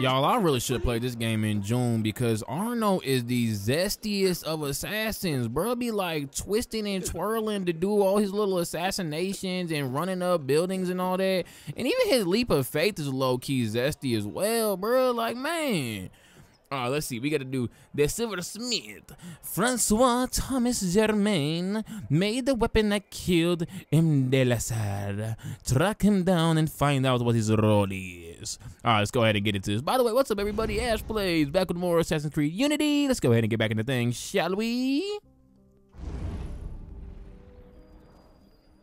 Y'all, I really should have played this game in June because Arno is the zestiest of assassins. Bro be like twisting and twirling to do all his little assassinations and running up buildings and all that. And even his leap of faith is low key zesty as well, bro. Like, man. All right, let's see. We got to do the silversmith. Francois Thomas Germain made the weapon that killed M. de la Serre. Track him down and find out what his role is. All right, let's go ahead and get into this. By the way, what's up, everybody? Ashe Plays back with more Assassin's Creed Unity. Let's go ahead and get back into things, shall we?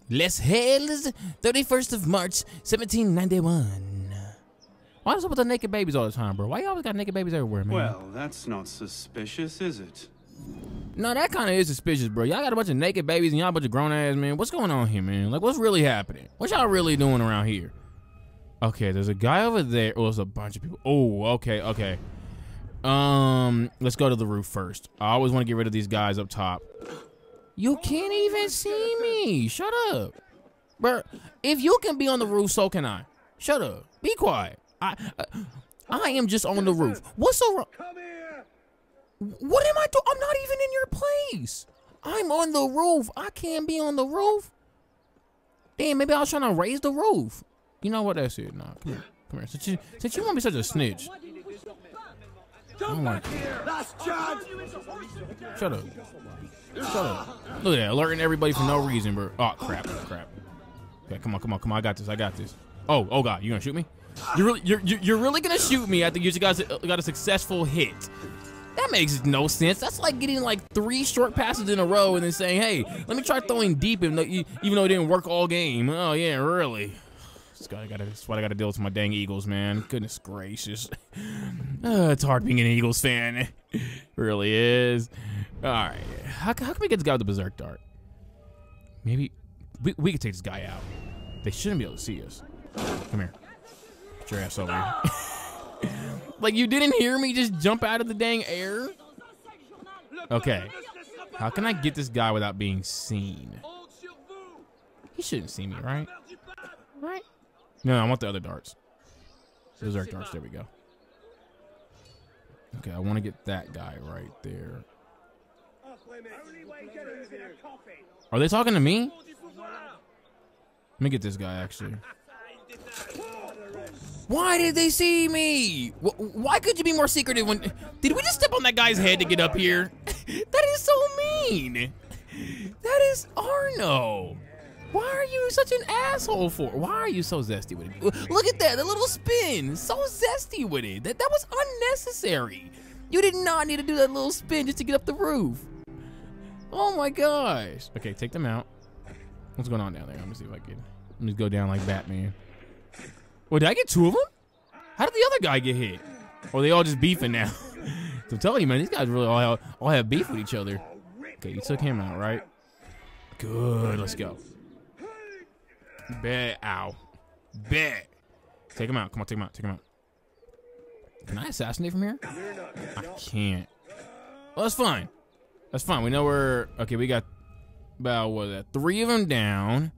Les Halles, 31st of March, 1791. Why is up with the naked babies all the time, bro? Why you always got naked babies everywhere, man? Well, that's not suspicious, is it? No, that kind of is suspicious, bro. Y'all got a bunch of naked babies and y'all a bunch of grown ass man. What's going on here, man? Like, what's really happening? What y'all really doing around here? Okay, there's a guy over there. Oh, there's a bunch of people. Oh, okay, okay. Um, let's go to the roof first. I always want to get rid of these guys up top. You can't even see me. Shut up, bro. If you can be on the roof, so can I. Shut up. Be quiet. I, uh, I am just on the roof. What's so wrong? What am I doing? I'm not even in your place. I'm on the roof. I can't be on the roof. Damn, maybe I was trying to raise the roof. You know what? That's it. Nah, come here. Come here. Since you, since you want to be such a snitch. I don't like Shut up. Shut up. Look at that. Alerting everybody for no reason, bro. Oh, crap. Crap. Okay, come on, come on, come on. I got this. I got this. Oh, oh, God. You gonna shoot me? You're really, you're, you're really gonna shoot me after you guys got a successful hit. That makes no sense. That's like getting like three short passes in a row and then saying, hey, let me try throwing deep even though, even though it didn't work all game. Oh, yeah, really. That's, gotta, that's what I gotta deal with my dang Eagles, man. Goodness gracious. Uh, it's hard being an Eagles fan. it really is. All right. How, how can we get this guy with the Berserk Dart? Maybe we, we could take this guy out. They shouldn't be able to see us. Come here. Get your ass over here. like, you didn't hear me just jump out of the dang air? Okay. How can I get this guy without being seen? He shouldn't see me, right? Right? No, I want the other darts. Those are darts. There we go. Okay, I want to get that guy right there. Are they talking to me? Let me get this guy, actually. Why did they see me? Why could you be more secretive when... Did we just step on that guy's head to get up here? that is so mean. That is Arno. Why are you such an asshole for? Why are you so zesty with it? Look at that, the little spin. So zesty with it. That, that was unnecessary. You did not need to do that little spin just to get up the roof. Oh my gosh. Okay, take them out. What's going on down there? Let me see if I can. Let me go down like Batman. Wait, did I get two of them? How did the other guy get hit? Or they all just beefing now? I'm telling you, man, these guys really all have, all have beef with each other. Okay, you took him out, right? Good, let's go. Bet, ow. Bet. Take him out, come on, take him out, take him out. Can I assassinate from here? I can't. Well, that's fine. That's fine. We know we're, okay, we got about, what, that, three of them down.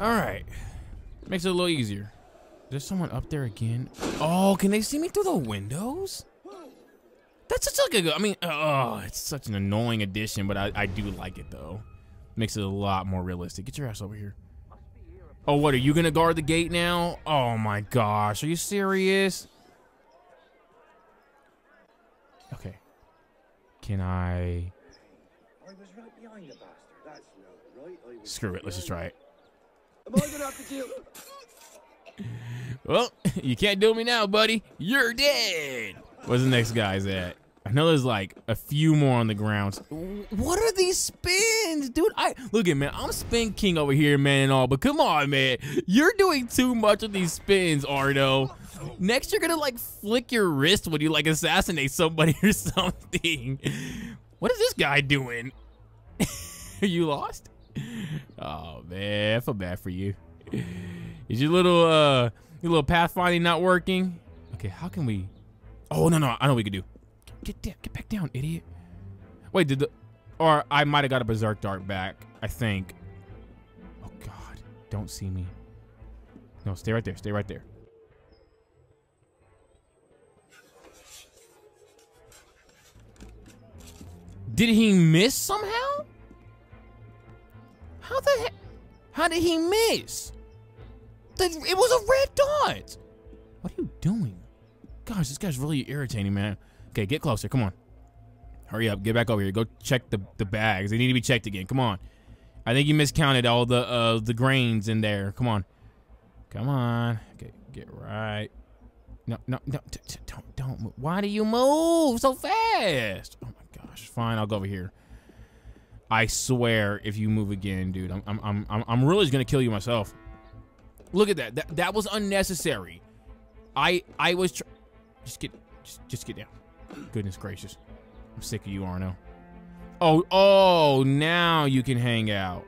All right. Makes it a little easier. There's someone up there again. Oh, can they see me through the windows? That's such like a, I mean, oh, it's such an annoying addition, but I, I do like it though. Makes it a lot more realistic. Get your ass over here. Oh, what, are you gonna guard the gate now? Oh my gosh, are you serious? Okay. Can I... Screw it, let's just try it. Am I gonna have to deal? well, you can't do me now, buddy. You're dead. Where's the next guy's at? I know there's like a few more on the ground. What are these spins, dude? I look at man, I'm spin king over here, man, and all. But come on, man, you're doing too much of these spins, Arno. Next, you're gonna like flick your wrist when you like assassinate somebody or something. What is this guy doing? are you lost? oh man, I feel bad for you. Is your little uh your little pathfinding not working? Okay, how can we? Oh no no, I know we could do. Get down, get back down, idiot. Wait, did the? Or I might have got a berserk dart back. I think. Oh god, don't see me. No, stay right there. Stay right there. Did he miss somehow? How the heck? How did he miss? It was a red dot. What are you doing? Gosh, this guy's really irritating, man. Okay, get closer. Come on. Hurry up. Get back over here. Go check the, the bags. They need to be checked again. Come on. I think you miscounted all the uh, the grains in there. Come on. Come on. Okay, get right. No, no, no. Don't, don't move. Why do you move so fast? Oh my gosh. Fine, I'll go over here. I swear, if you move again, dude, I'm, I'm, I'm, I'm really just gonna kill you myself. Look at that. That, that was unnecessary. I, I was. just get, just, just get down. Goodness gracious. I'm sick of you, Arno. Oh, oh, now you can hang out.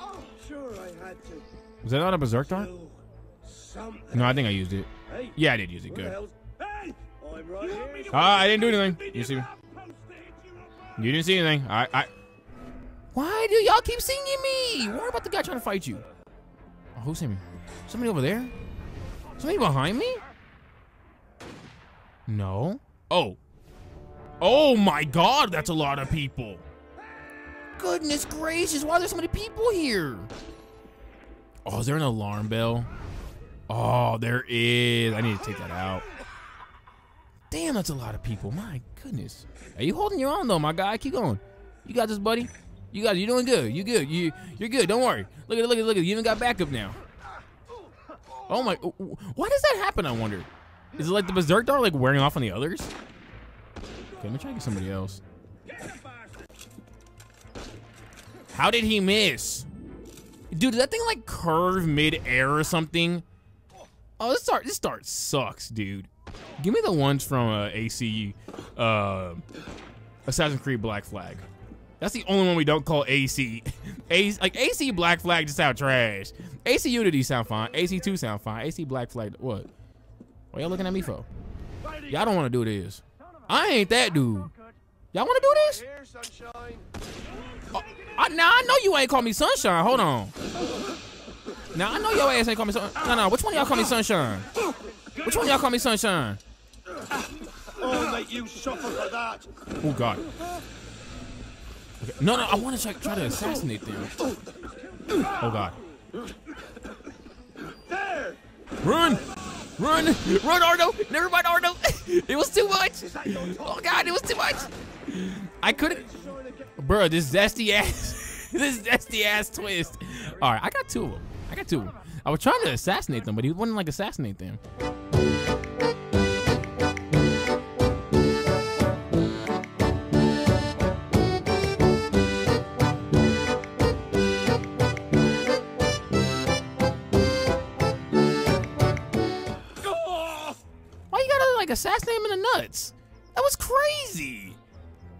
Oh, sure I had to. Was that not a berserk dart? No, I think I used it. Yeah, I did use it. Good. Hey, I'm right here. Ah, I didn't do anything. You see me? You didn't see anything. I, I. Why do y'all keep singing me? What about the guy trying to fight you? Oh, who's him? Somebody over there? Somebody behind me? No. Oh. Oh my God, that's a lot of people. Goodness gracious, why are there so many people here? Oh, is there an alarm bell? Oh, there is. I need to take that out. Damn, that's a lot of people. My goodness. Are you holding your own though, my guy? Keep going. You got this, buddy. You got. you're doing good. You good. You you're good. Don't worry. Look at it. Look at it. Look at it. You even got backup now. Oh my. Oh, why does that happen? I wonder. Is it like the berserk dart like wearing off on the others? Okay, let me try to get somebody else. How did he miss? Dude, did that thing like curve mid-air or something? Oh, this start this start sucks, dude. Give me the ones from uh, AC, uh, Assassin's Creed Black Flag. That's the only one we don't call AC. AC like AC Black Flag just sound trash. AC Unity sound fine. AC Two sound fine. AC Black Flag what? What y'all looking at me for? Y'all don't want to do this. I ain't that dude. Y'all want to do this? Sunshine. I, now I know you ain't call me Sunshine. Hold on. Now I know your ass ain't call me Sunshine. No, no. Which one y'all call me Sunshine? Which one y'all call me Sunshine? I'll make you suffer for that. Oh God. Okay. No, no. I want to try, to assassinate them. Oh God. There. Run! Run! Run, Arno! Never mind, Arno! it was too much! Oh god, it was too much! I couldn't. Bro, this zesty ass. this zesty ass twist. Alright, I got two of them. I got two of them. I was trying to assassinate them, but he wouldn't like assassinate them. Nuts? That was crazy.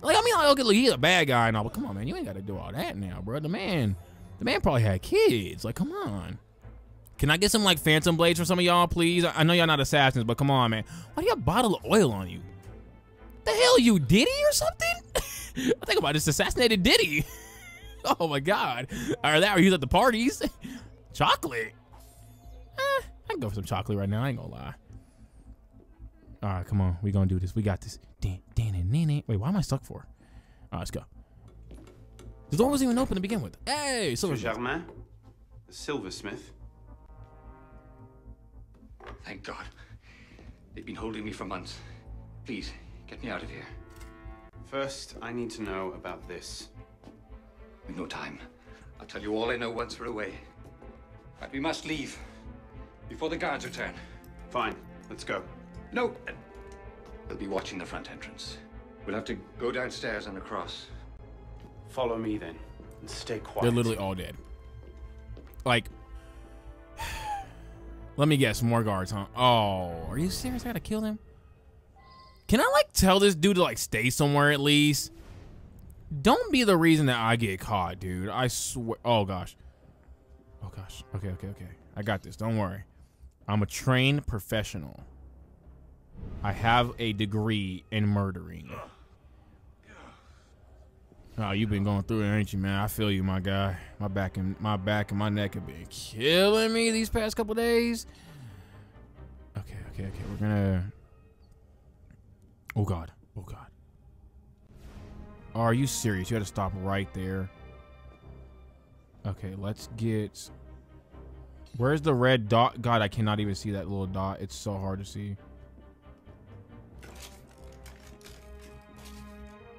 Like I mean, like, okay, look, he's a bad guy and all, but come on, man, you ain't gotta do all that now, bro. The man, the man probably had kids. Like, come on. Can I get some like phantom blades from some of y'all, please? I I know y'all not assassins, but come on, man. Why do you have a bottle of oil on you? The hell, you Diddy or something? I think about this assassinated Diddy. oh my god. Or that, or he's at the parties. Chocolate. Eh, I can go for some chocolate right now. I ain't gonna lie. All right, come on. We're gonna do this. We got this. Wait, why am I stuck for? All right, let's go. The door wasn't even open to begin with. Hey, Monsieur silver. Germain? The silversmith? Thank God. They've been holding me for months. Please, get me out of here. First, I need to know about this. We've no time. I'll tell you all I know once we're away. But we must leave. Before the guards return. Fine, let's go. No. They'll be watching the front entrance. We'll have to go downstairs and across. Follow me then, and stay quiet. They're literally all dead. Like, let me guess, more guards, huh? Oh, are you serious? I gotta kill them? Can I like tell this dude to like stay somewhere at least? Don't be the reason that I get caught, dude. I swear. Oh gosh. Oh gosh. Okay, okay, okay. I got this. Don't worry. I'm a trained professional. I have a degree in murdering. Oh, you've been going through it, ain't you, man? I feel you, my guy. My back and my back and my neck have been killing me these past couple days. Okay, okay, okay. We're gonna. Oh God. Oh God. Oh, are you serious? You got to stop right there. Okay, let's get. Where's the red dot? God, I cannot even see that little dot. It's so hard to see.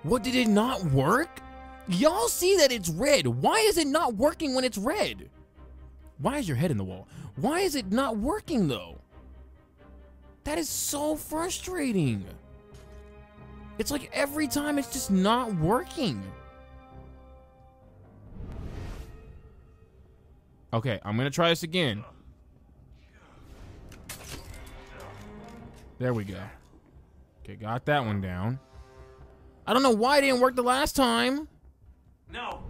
What did it not work? Y'all see that it's red. Why is it not working when it's red? Why is your head in the wall? Why is it not working though? That is so frustrating. It's like every time it's just not working. Okay, I'm gonna try this again. There we go. Okay, got that one down. I don't know why it didn't work the last time. No.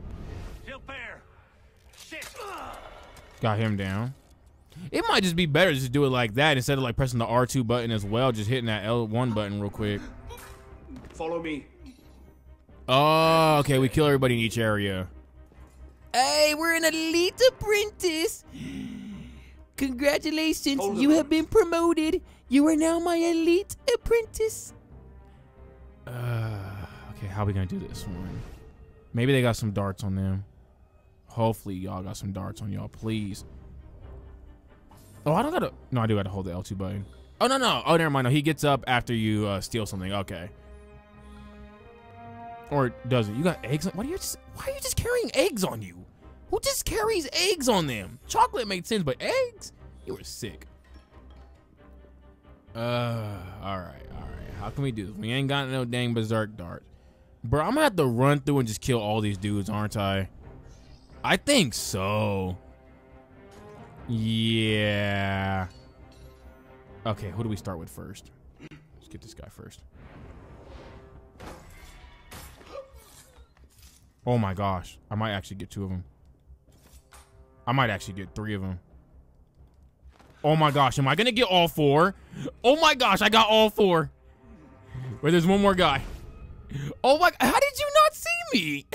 Still fair. Shit. Got him down. It might just be better to just do it like that instead of like pressing the R2 button as well, just hitting that L1 button real quick. Follow me. Oh, okay, we kill everybody in each area. Hey, we're an elite apprentice. Congratulations, Hold you on. have been promoted. You are now my elite apprentice. Uh, okay, how we gonna do this one? Maybe they got some darts on them. Hopefully, y'all got some darts on y'all, please. Oh, I don't gotta. No, I do gotta hold the L2 button. Oh no, no. Oh, never mind. No, he gets up after you uh, steal something. Okay. Or does it? You got eggs? On, what are you? Just, why are you just carrying eggs on you? Who just carries eggs on them? Chocolate made sense, but eggs? You were sick. Uh, all right, all right. How can we do this? We ain't got no dang berserk darts, bro. I'm gonna have to run through and just kill all these dudes, aren't I? I think so. Yeah. Okay, who do we start with first? Let's get this guy first. Oh my gosh. I might actually get two of them. I might actually get three of them. Oh my gosh. Am I to get all four? Oh my gosh. I got all four. Wait, there's one more guy. Oh my. How did you not see me?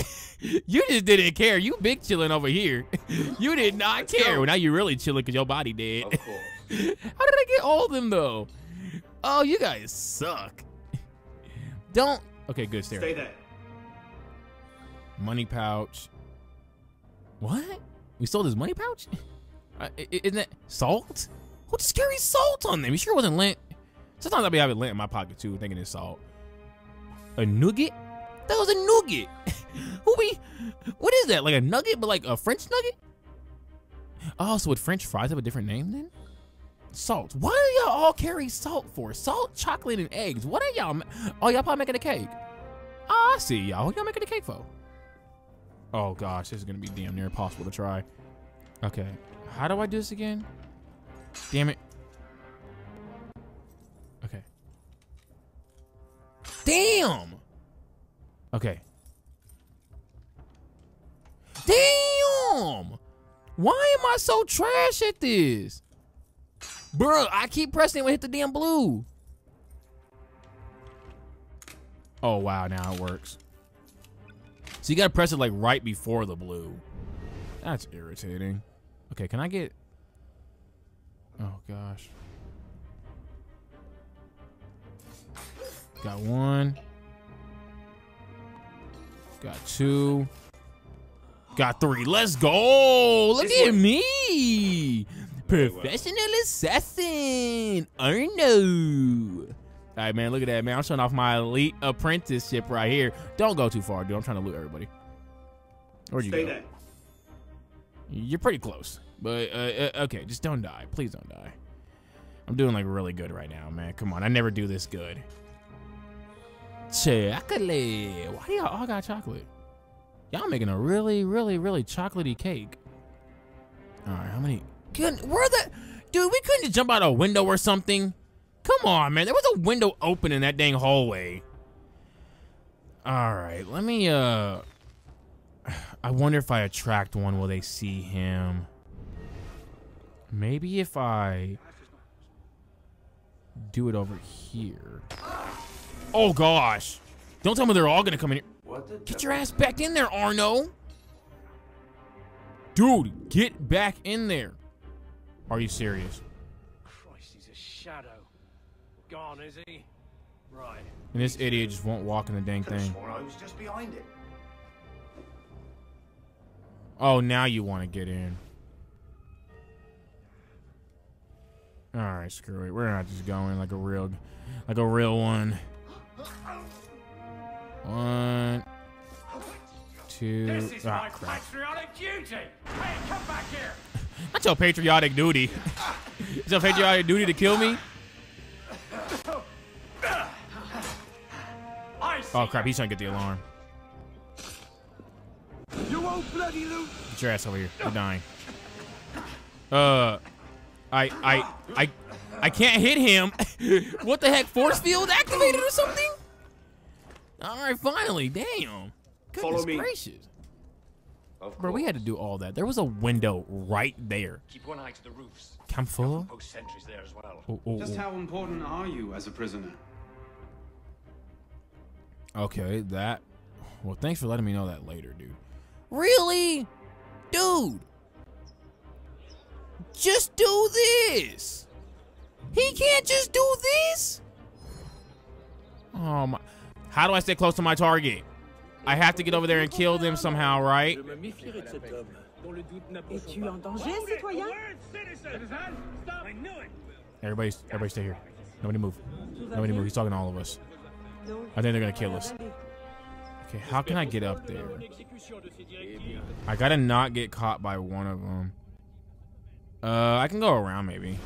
you just didn't care. You big chilling over here. You did not care. Well, now you're really chilling because your body dead. Of course. How did I get all of them though? Oh, you guys suck. Don't. Okay, good. Stay. Stay there. Money pouch. What? We sold his money pouch? Uh, isn't that salt? Who just carries salt on them? You sure it wasn't lint? Sometimes I be having lint in my pocket too, thinking it's salt. A nugget? That was a nugget. Who be? What is that? Like a nugget, but like a French nugget? Oh, so would French fries have a different name then? Salt. Why do y'all all carry salt for? Salt, chocolate, and eggs. What are y'all? Oh, y'all probably making a cake. Oh, I see y'all. Y'all making a cake for? Oh gosh, this is gonna be damn near impossible to try. Okay, how do I do this again? Damn it. Damn. Okay. Damn. Why am I so trash at this? Bro, I keep pressing it hit the damn blue. Oh wow, now it works. So you gotta press it like right before the blue. That's irritating. Okay, can I get? Oh gosh. Got one. Got two. Got three. Let's go. Look This at me. Professional assassin. Arno. All right, man. Look at that, man. I'm showing off my elite apprenticeship right here. Don't go too far, dude. I'm trying to loot everybody. Where'd you Stay go? there. You're pretty close, but uh, uh, okay, just don't die. Please don't die. I'm doing like really good right now, man. Come on, I never do this good. Chocolate. Why do y'all all got chocolate? Y'all making a really, really, really chocolatey cake. All right, how many? Can, where the? Dude, we couldn't just jump out a window or something. Come on, man. There was a window open in that dang hallway. All right, let me. Uh, I wonder if I attract one, will they see him? Maybe if I do it over here. Oh gosh! Don't tell me they're all gonna come in here. What the? Get your ass back in there, Arno. Dude, get back in there. Are you serious? Christ, he's a shadow. Gone, is he? Right. And this idiot just won't walk in the dang thing. I was just behind it. Oh, now you want to get in. All right, screw it. We're not just going like a real, like a real one. One, two. This is ah, my crap. patriotic duty. Hey, come back here. That's your patriotic duty. it's your patriotic duty to kill me. Oh crap! He's trying to get the alarm. You won't bloody loot. Get your ass over here. You're dying. Uh, I, I, I, I can't hit him. what the heck? Force field activated or something? All right, finally. Damn. Goodness Follow me. gracious. Of Bro, we had to do all that. There was a window right there. Keep one eye to the roofs. Come full. Post sentries there as well. Oh, oh, Just oh. how important are you as a prisoner? Okay, that. Well, thanks for letting me know that later, dude. Really? Dude. Just do this. He can't just do this? Oh my. How do I stay close to my target? I have to get over there and kill them somehow, right? Es-tu en danger, citoyen Everybody, everybody stay here. Nobody move. Nobody move. He's talking to all of us. I think they're gonna kill us. Okay, how can I get up there? I gotta not get caught by one of them. Uh, I can go around maybe.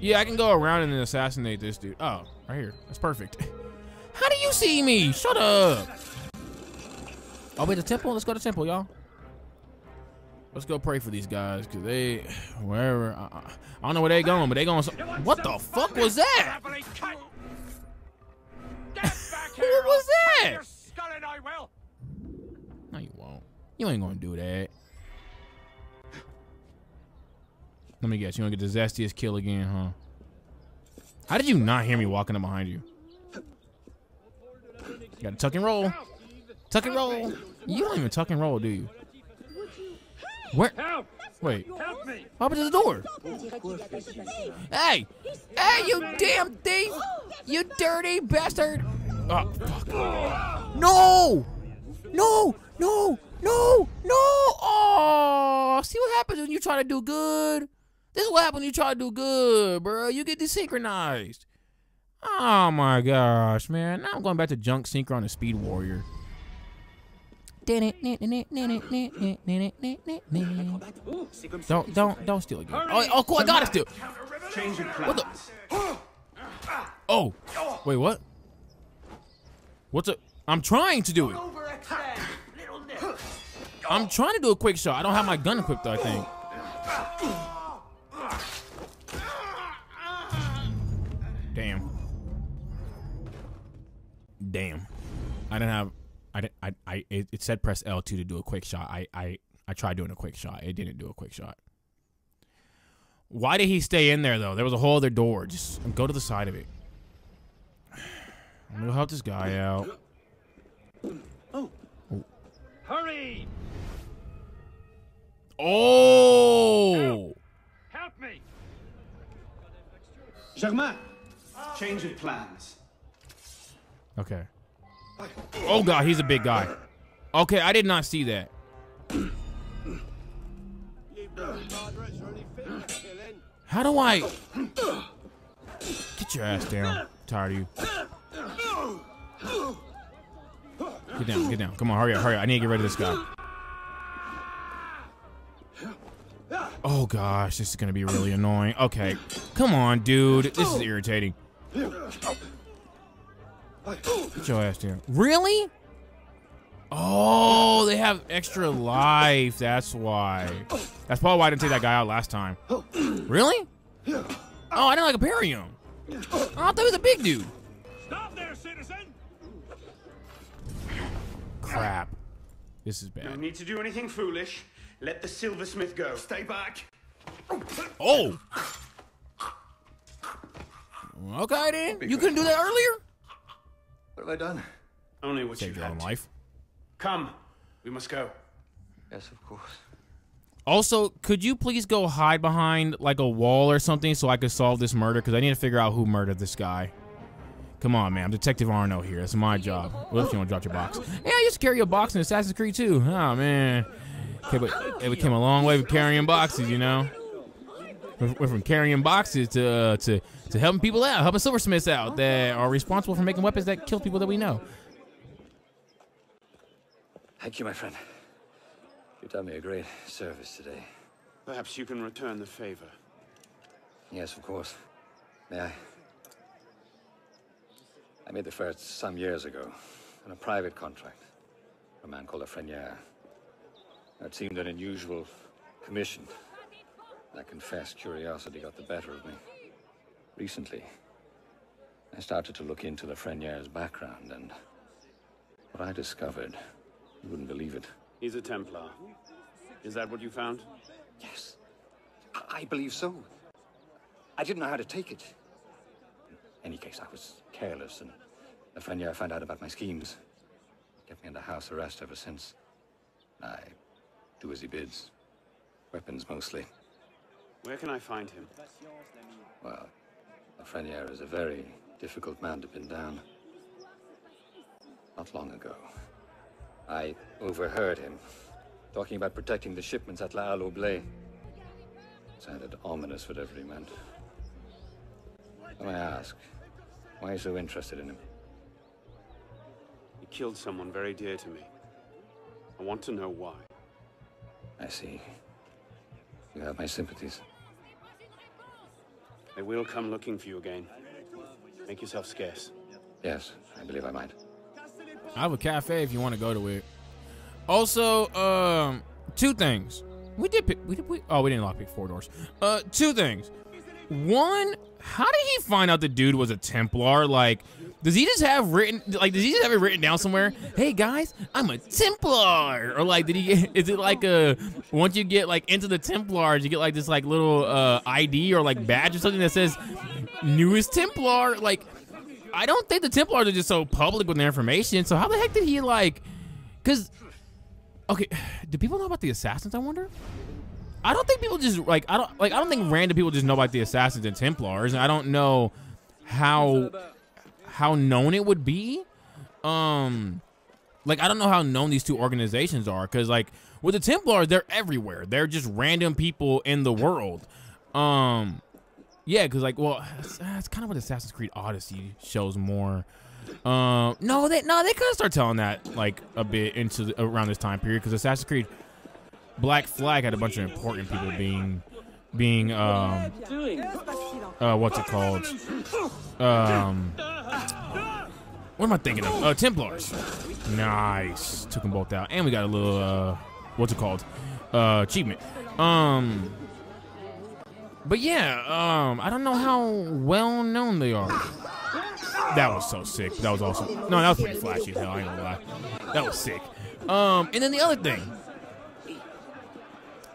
Yeah, I can go around and then assassinate this dude. Oh, right here. That's perfect. How do you see me? Shut up. Oh, wait, the temple? Let's go to temple, y'all. Let's go pray for these guys, because they, wherever, I, I don't know where they going, but they going, so, what the fuck was that? Happily cut. Get back What was that? crack Your skull and I will. No, you won't. You ain't gonna do that. Let me guess. You wanna get the zestiest kill again, huh? How did you not hear me walking up behind you? You gotta tuck and roll. Tuck and roll. You don't even tuck and roll, do you? Where? Wait. Help me. Happened to the door? Hey! Hey, you damn thief! You dirty bastard! Oh, fuck. No! No! No! No! No! Oh! See what happens when you try to do good? This is what happens when you try to do good, bro. You get desynchronized. Oh my gosh, man. Now I'm going back to Junk Synchron on the Speed Warrior. Don't don't don't steal again. Oh, oh cool, I got it of What the- Oh, wait, what? What's it? I'm trying to do it. I'm trying to do a quick shot. I don't have my gun equipped, though, I think. Damn. I didn't have. I didn't. I. I. It, it said press L2 to do a quick shot. I. I. I tried doing a quick shot. It didn't do a quick shot. Why did he stay in there though? There was a whole other door. Just go to the side of it. I'm gonna help this guy out. Oh hurry. Oh! Help me. Germain. Change of plans. Okay. Oh god, he's a big guy. Okay, I did not see that. How do I get your ass down? I'm tired of you. Get down, get down. Come on, hurry up, hurry up. I need to get rid of this guy. Oh gosh, this is gonna be really annoying. Okay, come on, dude. This is irritating. Get your ass down. Really? Oh, they have extra life. That's why. That's probably why I didn't take that guy out last time. Really? Oh, I didn't like a parry him. Oh, I thought he was a big dude. Stop there, citizen. Crap. This is bad. No bad. need to do anything foolish. Let the silversmith go. Stay back. Oh. Okay then. You couldn't do that earlier? What have I done? Only what Saved you your own to. life. Come. We must go. Yes, of course. Also, could you please go hide behind like a wall or something so I could solve this murder? Because I need to figure out who murdered this guy. Come on, man. I'm Detective Arno here. That's my job. What if you don't drop your box? Yeah, I used to carry a box in Assassin's Creed too. Oh man. Okay, but it came a long way with carrying boxes, you know. Went went from carrying boxes to uh, to to helping people out, helping silversmiths out that are responsible for making weapons that kill people that we know. Thank you, my friend. You've done me a great service today. Perhaps you can return the favor. Yes, of course. May I? I made the first some years ago on a private contract for a man called a Lafreniere. It seemed an unusual commission. I confess curiosity got the better of me. Recently, I started to look into Lafreniere's background, and what I discovered, you wouldn't believe it. He's a Templar. Is that what you found? Yes, I, I believe so. I didn't know how to take it. In any case, I was careless, and Lafreniere found out about my schemes. Kept me under house arrest ever since. I do as he bids. Weapons mostly. Where can I find him? Well, Lafreniere is a very difficult man to pin down. Not long ago, I overheard him talking about protecting the shipments at La Halle Blé. Sounded ominous, whatever he meant. When I ask, why are you so interested in him? He killed someone very dear to me. I want to know why. I see. You have my sympathies. They will come looking for you again. Make yourself scarce. Yes, I believe I might. I have a cafe if you want to go to it. Also, um, two things. We did pick. We did. We, oh, we didn't lock pick four doors. Uh, two things. One, how did he find out the dude was a Templar? Like, does he just have written? Like, does he just have it written down somewhere? Hey guys, I'm a Templar. Or like, did he? Is it like a once you get like into the Templars, you get like this like little uh ID or like badge or something that says newest Templar? Like, I don't think the Templars are just so public with their information. So how the heck did he like? Cause okay, do people know about the assassins? I wonder. I don't think people just like I don't like I don't think random people just know about the assassins and Templars, I don't know how how known it would be. Um, like I don't know how known these two organizations are, because like with the Templars, they're everywhere. They're just random people in the world. Um, yeah, because like well, that's, that's kind of what Assassin's Creed Odyssey shows more. Um, no, they no they could start telling that like a bit into the, around this time period because Assassin's Creed Black Flag had a bunch of important people being being um uh what's it called? Um what am I thinking of? Uh Templars. Nice. Took them both out. And we got a little uh what's it called? Uh achievement. Um but yeah um I don't know how well known they are. That was so sick. That was awesome. No that was pretty flashy as hell. I ain't gonna lie. That was sick. Um and then the other thing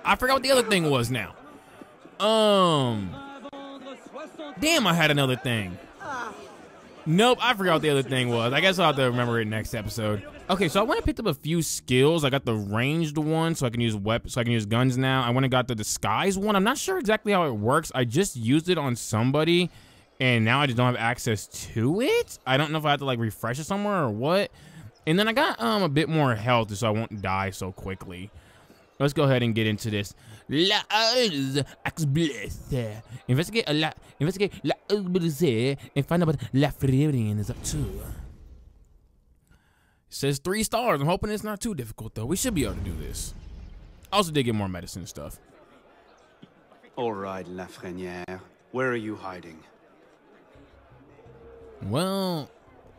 I forgot what the other thing was now. Um. Damn, I had another thing. Nope, I forgot what the other thing was. I guess I'll have to remember it next episode. Okay, so I went and picked up a few skills. I got the ranged one, so I can use weapons, so I can use guns now. I went and got the disguise one. I'm not sure exactly how it works. I just used it on somebody, and now I just don't have access to it. I don't know if I have to like refresh it somewhere or what. And then I got um a bit more health, so I won't die so quickly. Let's go ahead and get into this. La Investigate a lot. Investigate La and find out what Lafreniere is up to. It says three stars. I'm hoping it's not too difficult though. We should be able to do this. I also did get more medicine and stuff. All right, Lafreniere. Where are you hiding? Well,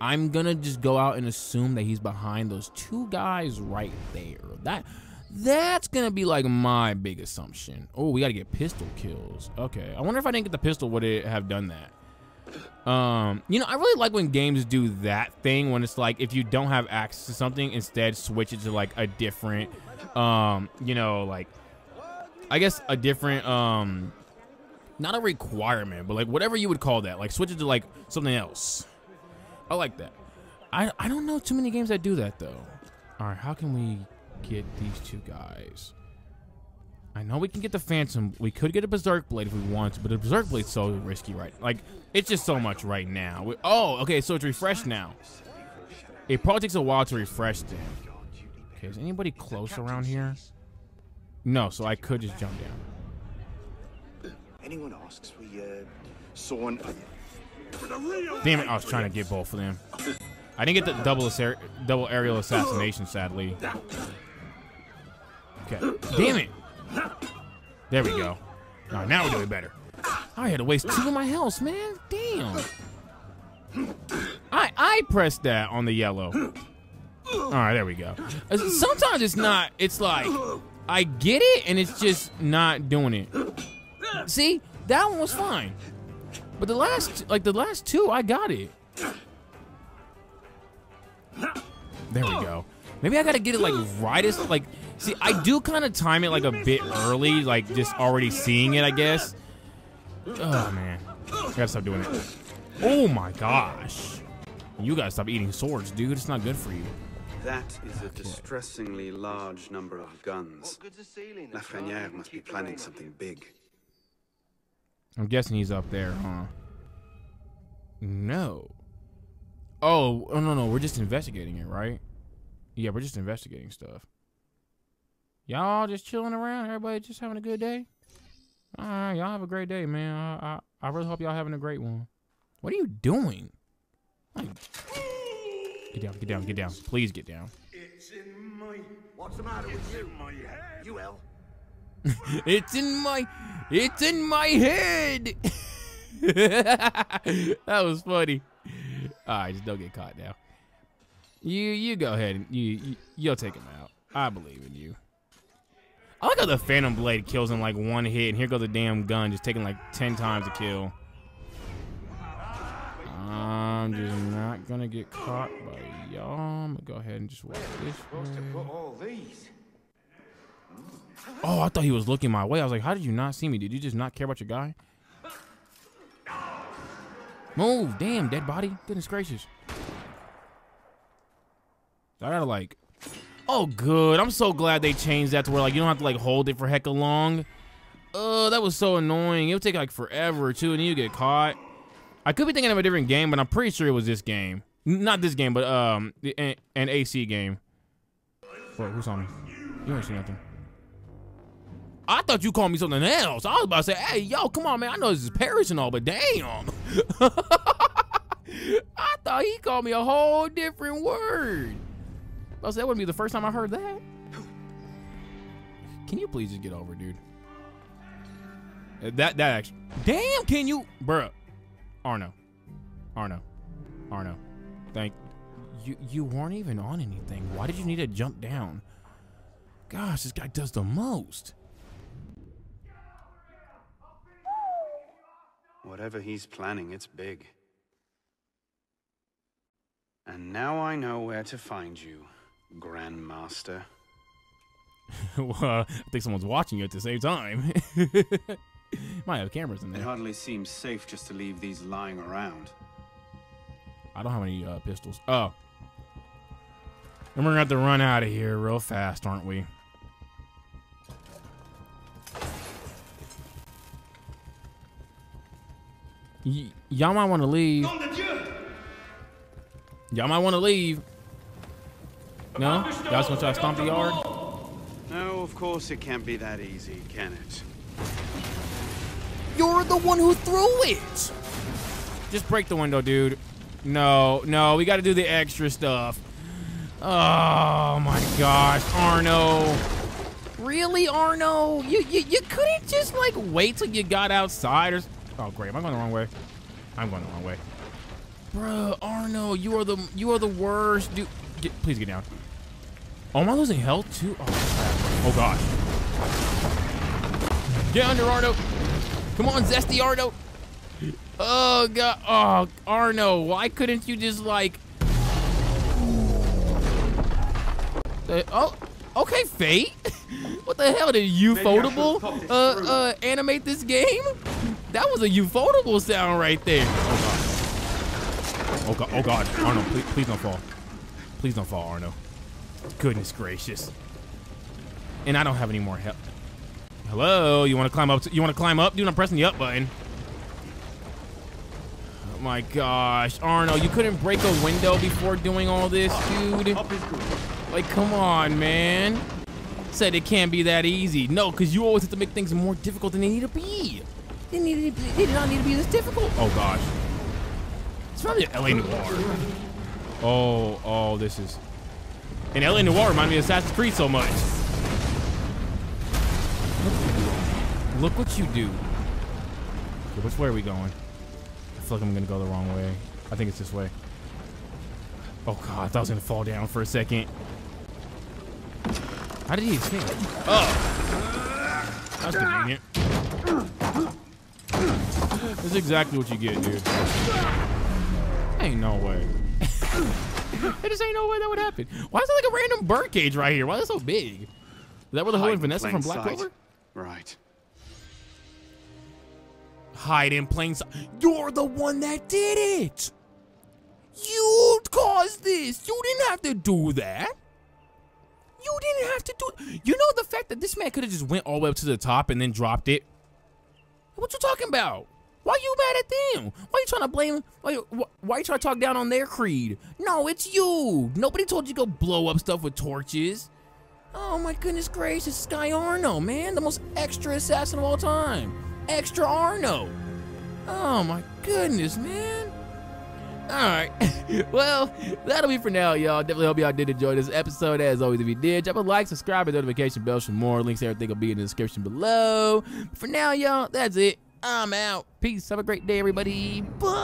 I'm gonna just go out and assume that he's behind those two guys right there. That that's gonna be like my big assumption. Oh, we gotta get pistol kills. Okay, I wonder if I didn't get the pistol, would it have done that? Um, you know, I really like when games do that thing when it's like if you don't have access to something, instead switch it to like a different, um, you know, like I guess a different, um, not a requirement, but like whatever you would call that, like switch it to like something else. I like that. I I don't know too many games that do that though. All right, how can we get these two guys. I know we can get the Phantom. We could get a Berserk Blade if we want to, but the Berserk Blade's so risky, right? Like, it's just so much right now. We, oh, okay, so it's refreshed now. It probably takes a while to refresh then. Okay, is anybody close around here? No, so I could just jump down. Anyone asks, we uh, saw an. Damn it, I was trying to get both of them. I didn't get the double, double aerial assassination, sadly. Okay, damn it. There we go. All right, now we're doing better. I had to waste two of my health, man. Damn. I I pressed that on the yellow. All right, there we go. Uh, Sometimes it's not. It's like I get it, and it's just not doing it. See, that one was fine, but the last, like the last two, I got it. There we go. Maybe I gotta get it like right as like. See, I do kind of time it like a bit early, like just already seeing it, I guess. Oh man, I gotta stop doing it. Oh my gosh, you gotta stop eating swords, dude. It's not good for you. That is a distressingly large number of guns. Lafreniere must be planning something big. I'm guessing he's up there, huh? No. Oh, oh no, no, we're just investigating it, right? Yeah, we're just investigating stuff. Y'all just chilling around, everybody just having a good day. All right, y'all have a great day, man. I, I, I really hope y'all having a great one. What are you doing? Like, get down, get down, get down. Please get down. It's in my. What's the matter with you? my head. You L. it's in my it's in my head that was funny all right just don't get caught now you you go ahead and you, you you'll take him out i believe in you i like how the phantom blade kills in like one hit and here goes the damn gun just taking like 10 times to kill i'm just not gonna get caught by y'all i'm gonna go ahead and just walk this way. Oh, I thought he was looking my way. I was like, how did you not see me? Did you just not care about your guy? Move. Damn, dead body. Goodness gracious. I gotta like... Oh, good. I'm so glad they changed that to where like you don't have to like hold it for hecka long. Oh, that was so annoying. It would take like forever too, and you get caught. I could be thinking of a different game, but I'm pretty sure it was this game. Not this game, but um, an, AC game. Who's on me? You ain't see nothing. I thought you called me something else. I was about to say, hey, yo, come on, man. I know this is Paris and all, but damn. I thought he called me a whole different word. Was that wouldn't be the first time I heard that. Can you please just get over, dude? Uh, That that actually. Damn, can you, bruh? Arno, Arno, Arno. Thank you. You weren't even on anything. Why did you need to jump down? Gosh, this guy does the most. Whatever he's planning, it's big. And now I know where to find you, Grandmaster. well, I think someone's watching you at the same time. Might have cameras in there. It hardly seems safe just to leave these lying around. I don't have any uh, pistols. Oh. And we're gonna have to run out of here real fast, aren't we? Y'all might want to leave. Y'all might want to leave. No? Y'all just gonna try to stomp the yard? No, of course it can't be that easy, can it? You're the one who threw it. Just break the window, dude. No, no, we got to do the extra stuff. Oh my gosh, Arno. Really, Arno? You, you you couldn't just like wait till you got outside or? Oh great, am I going the wrong way? I'm going the wrong way. Bruh, Arno, you are the you are the worst, dude. Get, please get down. Oh, am I losing health too? Oh, crap. oh gosh. Get under, Arno. Come on, zesty Arno. Oh god. Oh, Arno, why couldn't you just like? Uh, oh, okay, Fate. what the hell did ufotable uh uh animate this game? That was a ufotable sound right there. Oh god. Oh god. Oh god. Arno, please, please don't fall. Please don't fall, Arno. Goodness gracious. And I don't have any more help. Hello, you want to climb up? you want to climb up? Dude, I'm pressing the up button. Oh my gosh, Arno, you couldn't break a window before doing all this, dude. Like, come on, man. Said it can't be that easy. No, because you always have to make things more difficult than they need to be. They, need, to be, they did not need to be this difficult. Oh gosh. It's probably LA Noire. Oh, oh, this is. And LA Noire remind me of Assassin's Creed so much. Look what you do. Okay, which way are we going? I feel like I'm gonna go the wrong way. I think it's this way. Oh god, I thought I was gonna fall down for a second. How did he escape? Oh! That's convenient. That's exactly what you get, dude. Ain't no way. there just ain't no way that would happen. Why is there like a random bird cage right here? Why is it so big? Is that where the whole Vanessa from Black. Clover? Right. Hide in plain sight. You're the one that did it. You caused this. You didn't have to do that. You didn't have to do. You know the fact that this man could have just went all the way up to the top and then dropped it. What you talking about? Why you mad at them? Why you trying to blame? Why, why you trying to talk down on their creed? No, it's you. Nobody told you to go blow up stuff with torches. Oh my goodness gracious, Sky Arno, man, the most extra assassin of all time. Extra Arno. Oh my goodness, man. All right. well, that'll be for now, y'all. Definitely hope y'all did enjoy this episode. As always, if you did, drop a like, subscribe, and notification bell for more. Links, everything will be in the description below. For now, y'all, that's it. I'm out. Peace. Have a great day, everybody. Bye.